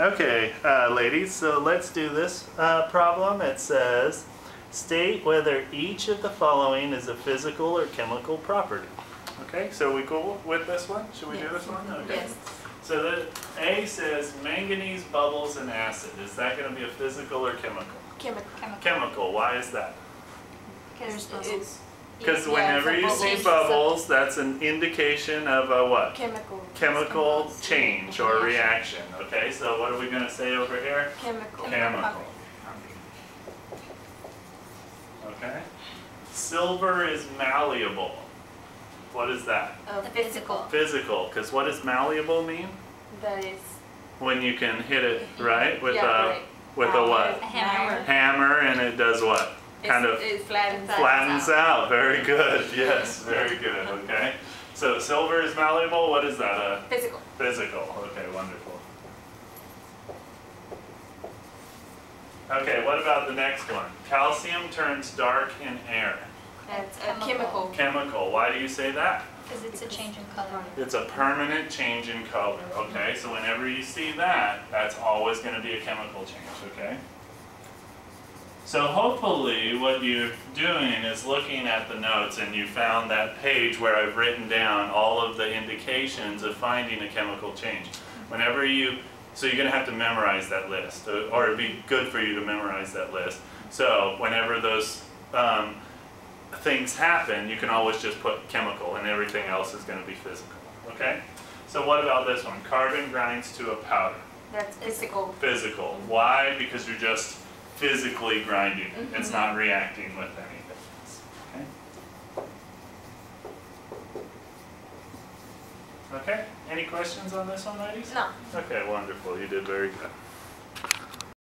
Okay, uh, ladies, so let's do this uh, problem. It says, state whether each of the following is a physical or chemical property. Okay, so we cool with this one? Should we do this one? Okay. Yes. So the A says manganese bubbles in acid. Is that going to be a physical or chemical? Chemical. Chemical. Why is that? Because it's. Because yeah, whenever it's a you see bubbles, that's an indication of a what? Chemical. Chemical change or reaction. reaction. Okay, so what are we going to say over here? Chemical. Chemical. Okay. Silver is malleable. What is that? Uh, Physical. Physical, because what does malleable mean? That is. When you can hit it, right? With Yeah, a, right. with a what? A hammer. Hammer and it does what? Kind of It flattens flattens out. Very good. Yes, very good. Okay. So silver is malleable. What is that? A Physical. physical. Okay, wonderful. Okay, what about the next one? Calcium turns dark in air. That's a Chemical. chemical. Chemical. Why do you say that? Because it's a change in color. It's a permanent change in color. Okay, so whenever you see that, that's always going to be a chemical change. Okay. So hopefully what you're doing is looking at the notes and you found that page where I've written down all of the indications of finding a chemical change. Whenever you, so you're gonna have to memorize that list, uh, or it'd be good for you to memorize that list. So whenever those um, things happen, you can always just put chemical and everything else is gonna be physical, okay? So what about this one? Carbon grinds to a powder. That's physical. Physical. Why? Because you're just physically grinding it. It's mm-hmm. not reacting with anything. Okay? Okay, any questions on this one, ladies? No. Okay, wonderful. You did very good.